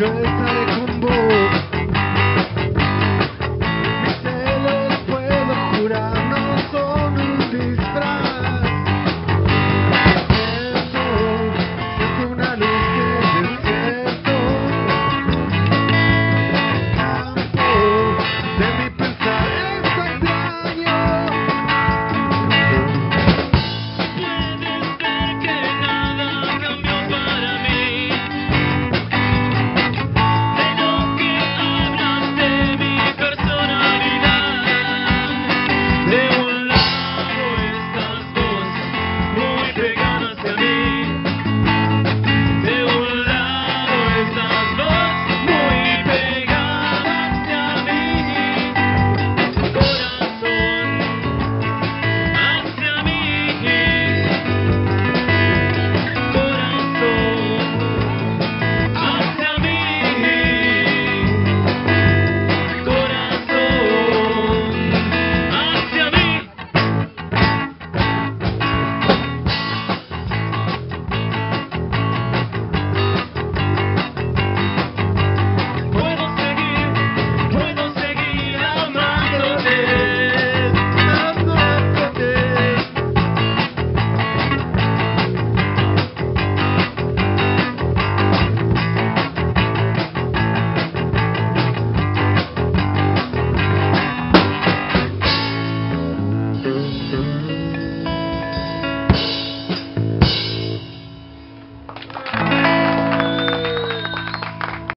Joe is